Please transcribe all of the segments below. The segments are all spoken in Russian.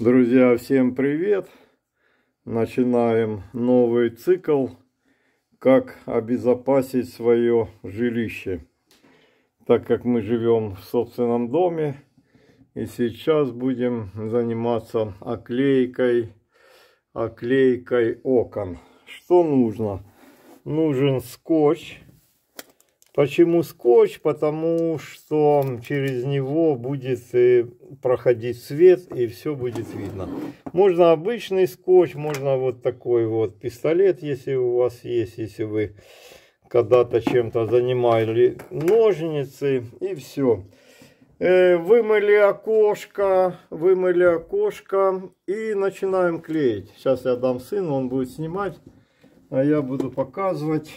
Друзья, всем привет! Начинаем новый цикл «Как обезопасить свое жилище». Так как мы живем в собственном доме, и сейчас будем заниматься оклейкой, оклейкой окон. Что нужно? Нужен скотч Почему скотч? Потому что через него будет э, проходить свет и все будет видно. Можно обычный скотч, можно вот такой вот пистолет, если у вас есть, если вы когда-то чем-то занимали ножницы и все. Э, вымыли окошко, вымыли окошко и начинаем клеить. Сейчас я дам сыну, он будет снимать, а я буду показывать.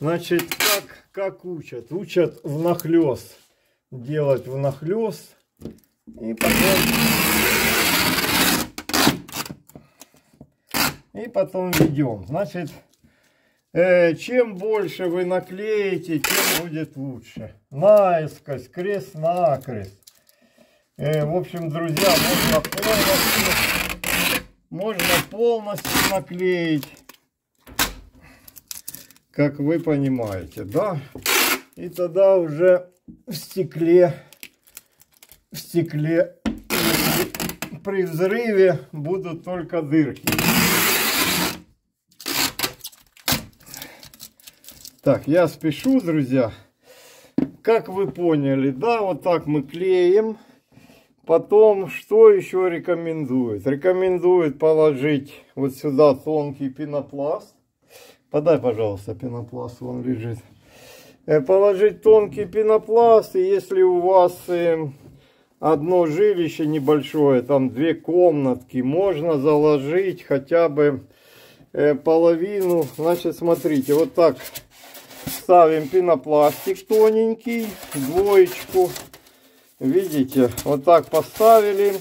Значит, как как учат? Учат внахлёст. Делать внахлёст. И потом... И потом ведем. Значит, э, чем больше вы наклеите, тем будет лучше. Наискось, крест-накрест. Э, в общем, друзья, можно полностью, можно полностью наклеить как вы понимаете, да? И тогда уже в стекле, в стекле при взрыве будут только дырки. Так, я спешу, друзья. Как вы поняли, да, вот так мы клеим. Потом, что еще рекомендуют? Рекомендуют положить вот сюда тонкий пенопласт. Подай, пожалуйста, пенопласт, он лежит. Э, положить тонкий пенопласт, и если у вас э, одно жилище небольшое, там две комнатки, можно заложить хотя бы э, половину. Значит, смотрите, вот так ставим пенопластик тоненький, двоечку. Видите, вот так поставили.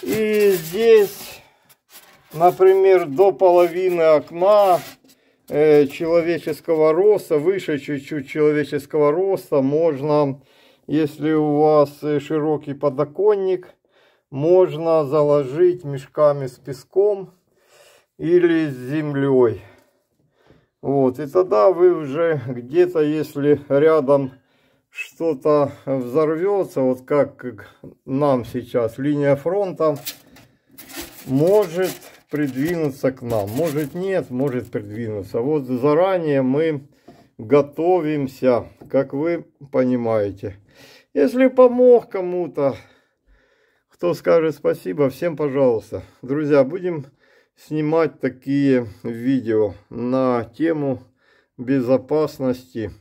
И здесь, например, до половины окна человеческого роста, выше чуть-чуть человеческого роста, можно, если у вас э, широкий подоконник, можно заложить мешками с песком или с землей. Вот, и тогда вы уже где-то, если рядом что-то взорвется, вот как нам сейчас линия фронта, может придвинуться к нам. Может нет, может придвинуться. Вот заранее мы готовимся, как вы понимаете. Если помог кому-то, кто скажет спасибо, всем пожалуйста. Друзья, будем снимать такие видео на тему безопасности